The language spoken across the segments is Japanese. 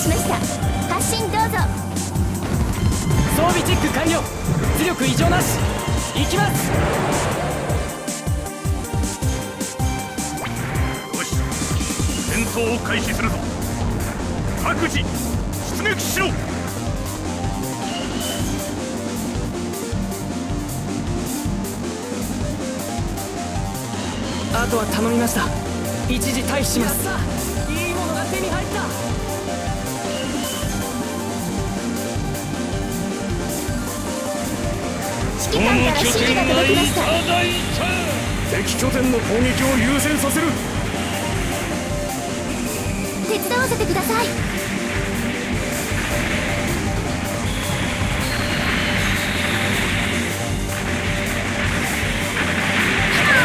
しました。発進どうぞ。装備チェック完了。出力異常なし。行きます。よし。戦闘を開始するぞ。各自出撃しろ。あとは頼みました。一時退避します。いいものが手に入った指揮官から指示が届きました敵拠点の攻撃を優先させる。手伝わせてください。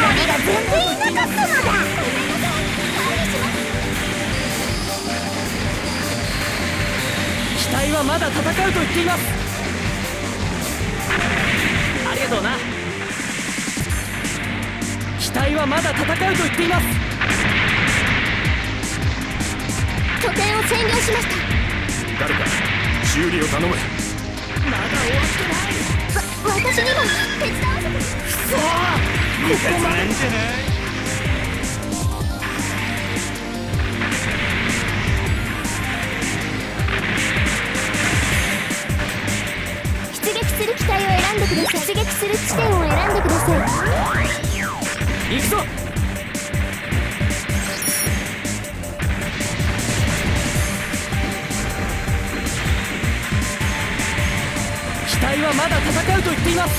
森が全然いなかったのだ機体はまだ戦うと言っていますありがとうな。機体はまだ戦うと言っています。拠点を占領しました。誰か修理を頼む。まだ終わってない。わ私にも手伝わせて。そうここまで。出選んでください出撃する地点を選んでください。行くぞ。機体はまだ戦うと言っています。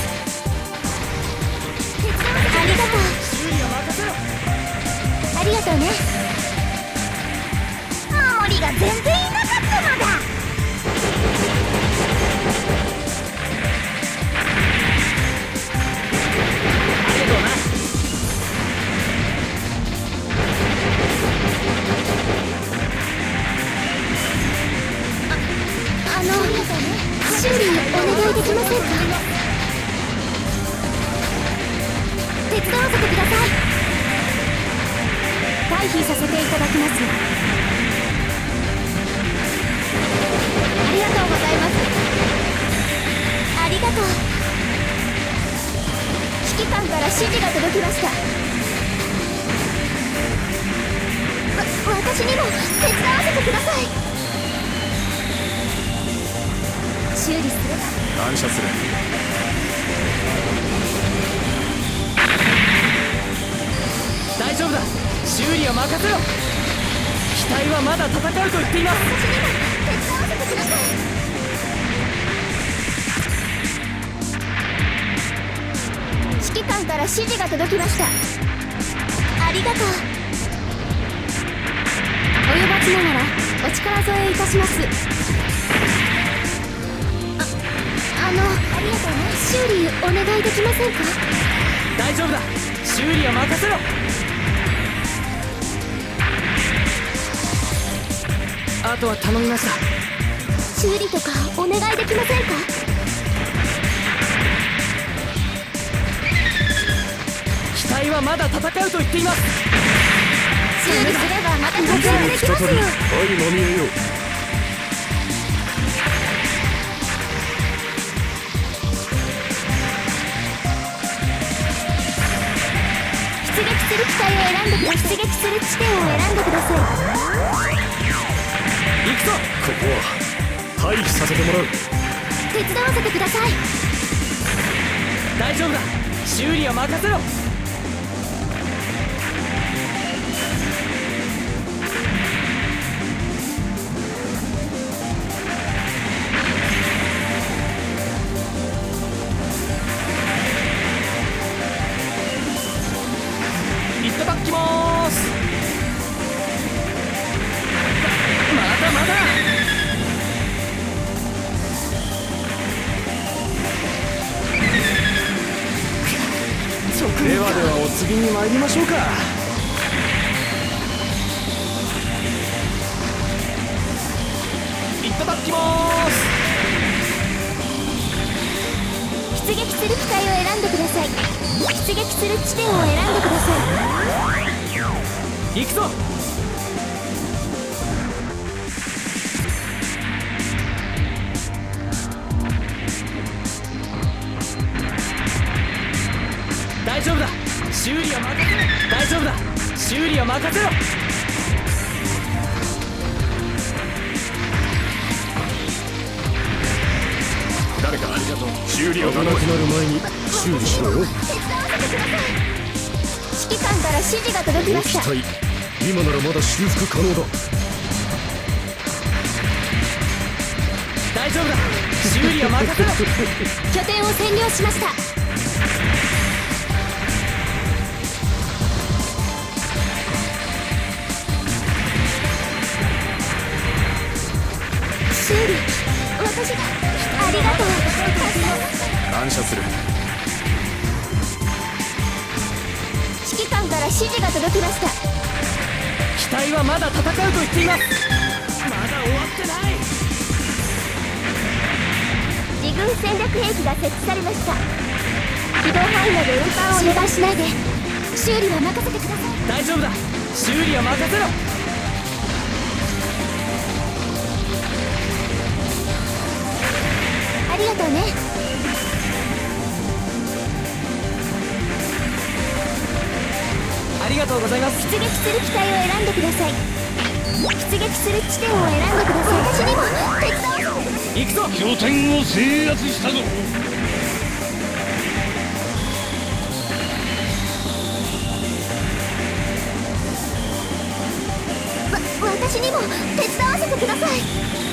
ありがとう。修理は任せろありがとうね。森が全然から指示が届きました。わ私にも手伝わせてください。修理すれば感謝する。大丈夫だ。修理は任せろ。機体はまだ戦うと言っています。私にも手伝わせてください指揮官から指示が届きました。ありがとう。及ばずながらお力添えいたします。ああのありがとうね修理お願いできませんか？大丈夫だ。修理は任せろ。あとは頼みました。修理とかお願いできませんか？機体はまだ戦うと言っています。修理すればまた活躍できますよ。再び相まみえよう出撃する機体を選んでください。出撃する地点を選んでください。行くぞここは退避させてもらう手伝わせてください。大丈夫だ。修理は任せろではではお次に参りましょうか。いただきます。出撃する機体を選んでください。出撃する地点を選んでください。行くぞ修理は任せろ。大丈夫だ。修理は任せろ。誰か修理を頼むなくなる前に修理しろよ。指揮官から指示が届きました。期待今ならまだ修復可能だ。大丈夫だ。修理は任せろ。拠点を占領しました私がありがとう感謝する。指揮官から指示が届きました。機体はまだ戦うと言っています。まだ終わってない。自軍戦略兵器が設置されました。機動範囲内で運搬を心配しないで修理は任せてください大丈夫だ。修理は任せろりがとうね。ありがとうございます。出撃する機体を選んでください。出撃する地点を選んでください。私にも手伝わせて行くぞ。拠点を制圧したぞ。わ私にも手伝わせてください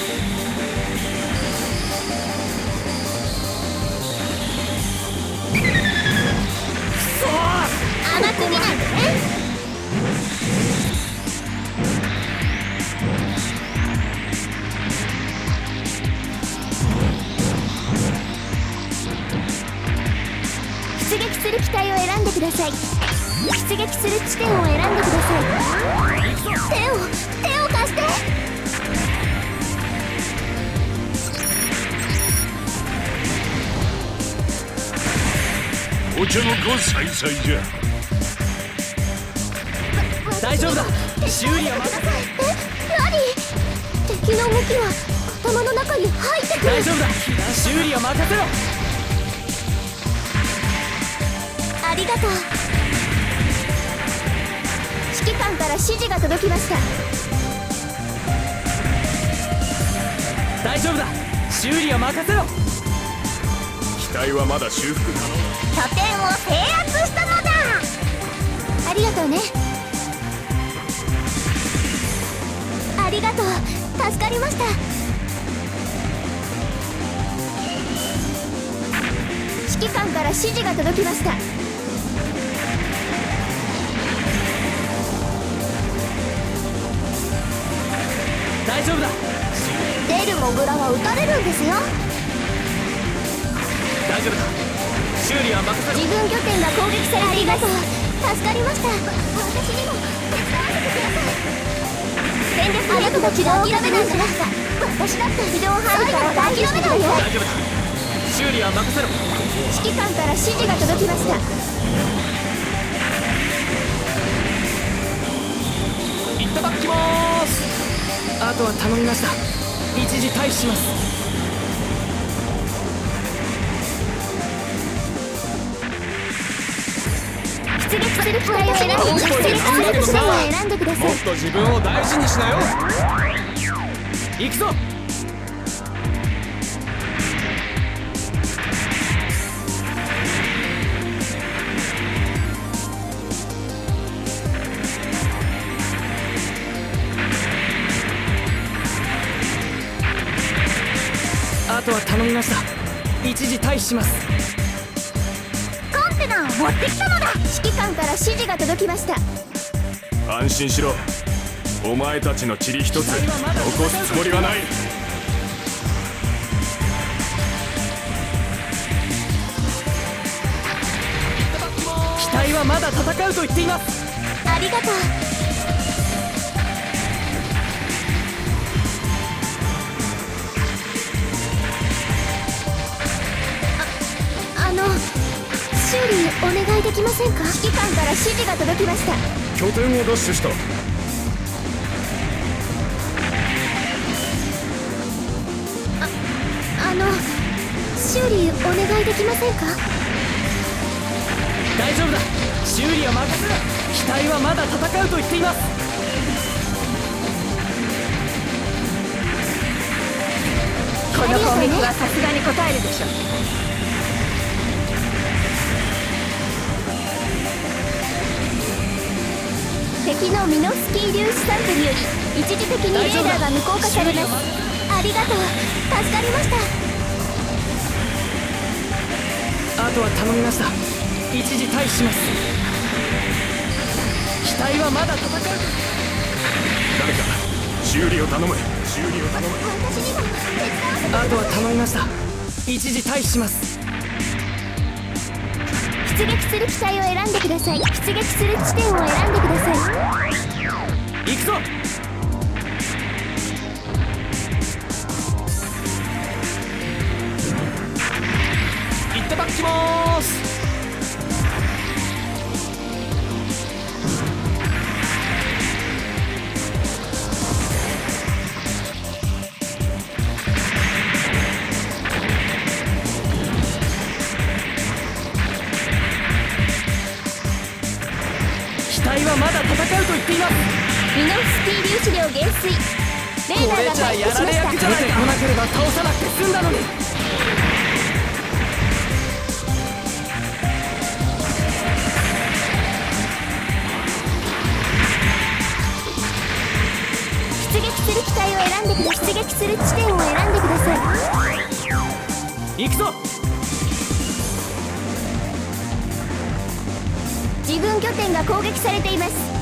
する地点を選んでください手を手を貸してお茶の子さいさいじゃ。大丈夫だ。修理は任せえ何敵の動きは頭の中に入ってくる。大丈夫だ。修理は任せろ。ありがとう官から指示が届きました。大丈夫だ。修理は任せろ。機体はまだ修復可能。だ拠点を制圧したのだ。ありがとうね。ありがとう。助かりました。指揮官から指示が届きました丈夫だ。出るモグラは撃たれるんですよ。大丈夫だ。修理は任せろ。自分拠点が攻撃されています。助かりました。私にも手伝わせてください戦略ありがとう諦めないで私だって非常範囲から諦めないよ。大丈夫だ。修理は任せろ。指揮官から指示が届きました。いただきますあとは頼みました。一時退避します。出撃する機体を選んでください。と自分を大事にしなよ。行くぞとは頼みました一時退避します。コンテナを持ってきたのだ。指揮官から指示が届きました。安心しろ。お前たちの塵一つ。残すつもりはない。機体はまだ戦うと言っています。ありがとう修理お願いできませんか？指揮官から指示が届きました。拠点を奪取した。あの修理お願いできませんか？大丈夫だ。修理は任せろ機体はまだ戦うと言っています。この攻撃はさすがに応えるでしょ敵のミノスキー粒子散布により一時的にレーダーが無効化されます。ありがとう。助かりました。あとは頼みました。一時退避します。機体はまだ戦う。誰か修理を頼む。修理を頼む私にも手伝わせてあとは頼みました。一時退避します出撃する機体を選んでください。出撃する地点を選んでください。行くぞ。行ってばっきまー。す量減衰レーこダーが回復しました。出てこなければ倒さなくて済んだのに出撃する機体を選んでください。出撃する地点を選んでください。行くぞ。自分拠点が攻撃されています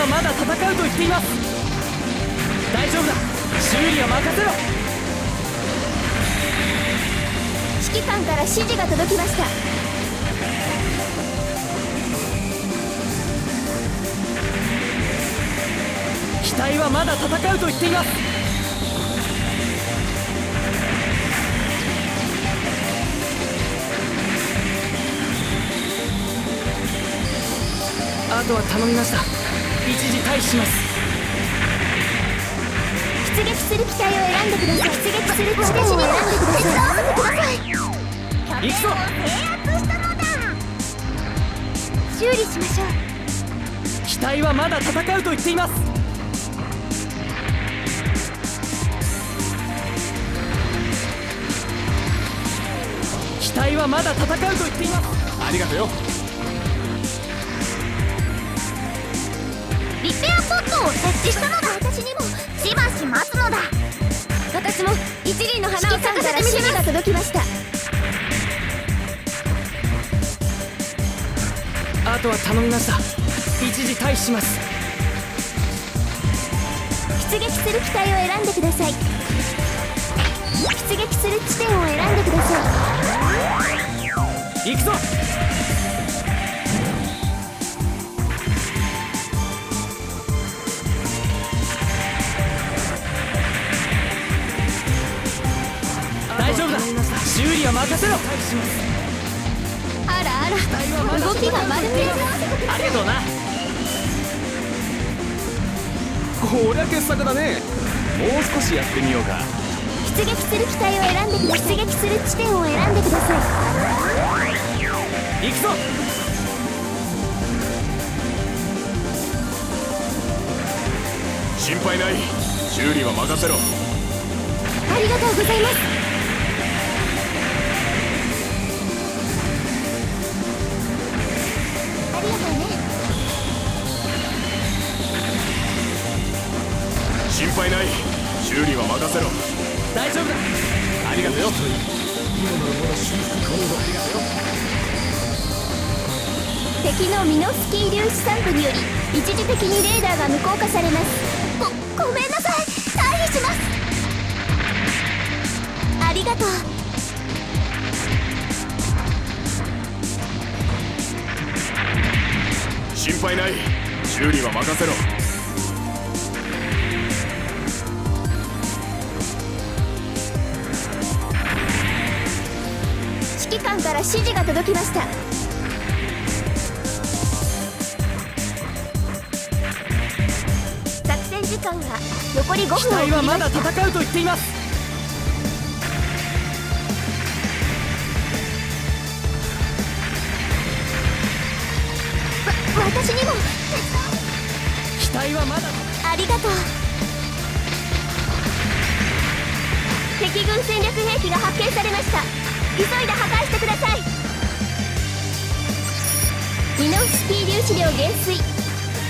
はまだ戦うと言っています。大丈夫だ。修理は任せろ。指揮官から指示が届きました。機体はまだ戦うと言っています。あとは頼みました一時退避します。出撃する機体を選んでください。出撃する地点を選んでください。行くぞ。修理しましょう機体はまだ戦うと言っています機体はまだ戦うと言っていますありがとうよットを設置したのだ私にもしばし待つのだ。私も一輪の花を咲かせてみせます。が届きましたあとは頼みました。一時退避します。出撃する機体を選んでください。出撃する地点を選んでください。行くぞ修理は任せろ。あらあら動きがまるでありがとうな。こりゃ傑作だね。もう少しやってみようか。出撃する機体を選んでください。出撃する地点を選んでください。行くぞ。心配ない。修理は任せろ。ありがとうございます心配ない。修理は任せろ。大丈夫だ。ありがとうよ敵のミノスキー粒子散布により一時的にレーダーが無効化されます。ごごめんなさい。退避します。ありがとう。心配ない。修理は任せろ指示が届きました。時間が残り5分。を機体はまだ戦うと言っています。わ私にも。機体はまだ。ありがとう。敵軍戦略兵器が発見されました急いで破壊してください。ミノンスピー粒子量減衰。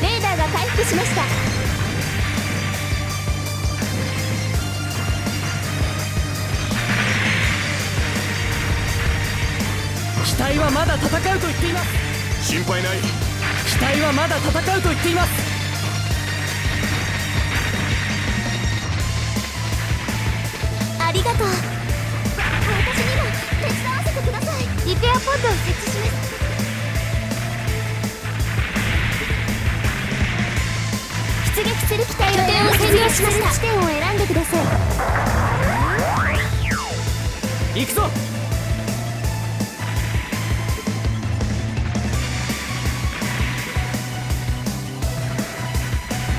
レーダーが回復しました。機体はまだ戦うと言っています。心配ない。機体はまだ戦うと言っています。ありがとう手伝わせてくださいリペアポッドを設置します出撃する機体を点を占領しました地点を選んでください行くぞ。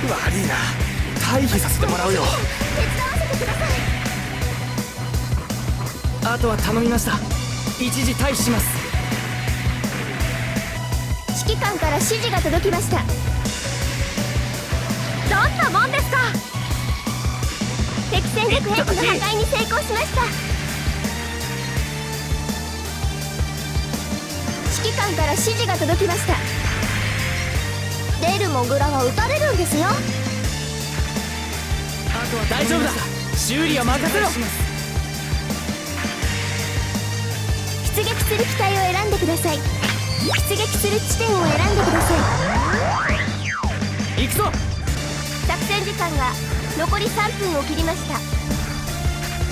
悪いな。退避させてもらうよ。手伝わせてください。あとは頼みました。一時退避します。指揮官から指示が届きました。どんなもんですか？敵戦略兵器の破壊に成功しました。指揮官から指示が届きました。出るモグラは撃たれるんですよ。あとは大丈夫だ。修理は任せろする機体を選んでください。出撃する地点を選んでください。行くぞ！作戦時間が残り3分を切りました。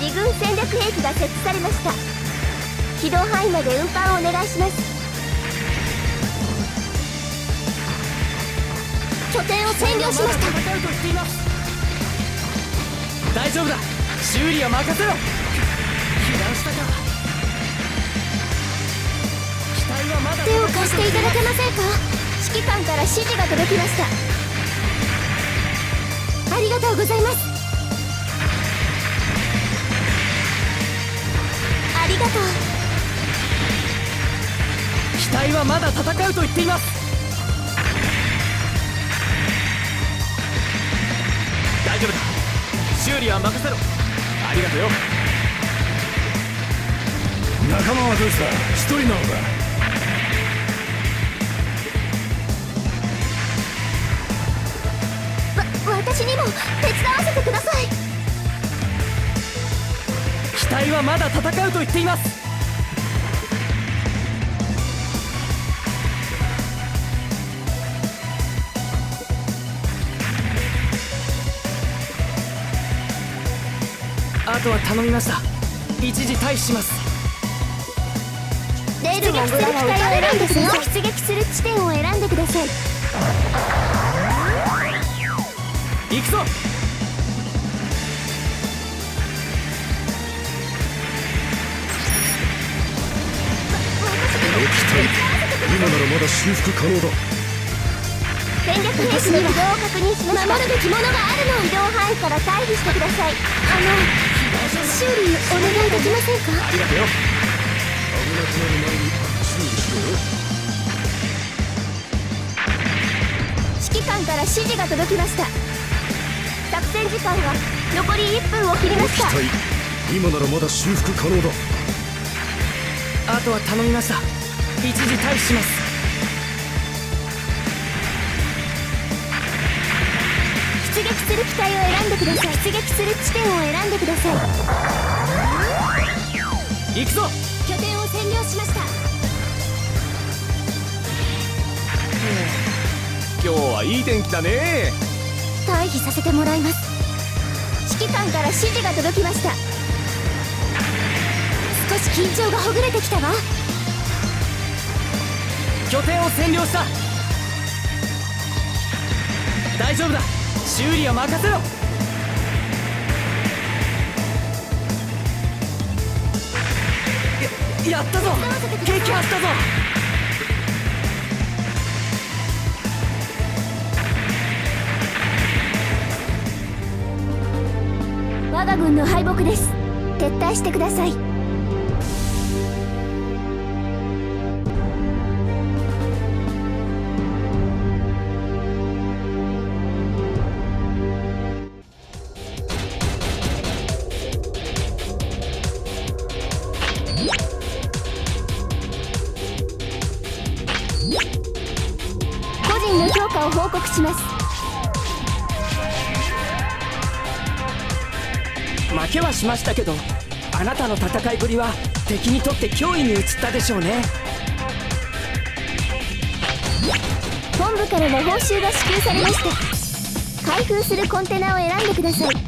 自軍戦略兵器が設置されました。軌道範囲まで運搬をお願いします。拠点を占領しました。大丈夫だ。修理は任せろ。被弾したか手を貸していただけませんか？指揮官から指示が届きました。ありがとうございます。ありがとう。機体はまだ戦うと言っています。大丈夫だ。修理は任せろ。ありがとうよ。仲間はどうした？一人なのか？私にも手伝わせてください。機体はまだ戦うと言っています。あとは頼みました。一時退避します。出るモグラは撃たれるんですよ出撃する地点を選んでください行くぞ。今ならまだ修復可能だ。戦略兵器の移動を確認しました守るべきものがあるの移動範囲から退避してください。あの修理お願いできませんか？ありがとう。よ危なくなる前に修理しろよ。指揮官から指示が届きました作戦時間が残り1分を切りました。機体今ならまだ修復可能だ。あとは頼みました。一時退避します。出撃する機体を選んでください。出撃する地点を選んでください。行くぞ。拠点を占領しました。今日はいい天気だね退避させてもらいます。指揮官から指示が届きました。少し緊張がほぐれてきたわ。拠点を占領した。大丈夫だ。修理は任せろ。ややったぞ。撃破したぞ我が軍の敗北です。撤退してください。個人の評価を報告します。しましたけどあなたの戦いぶりは敵にとって脅威に移ったでしょうね。本部からの報酬が支給されました。開封するコンテナを選んでください。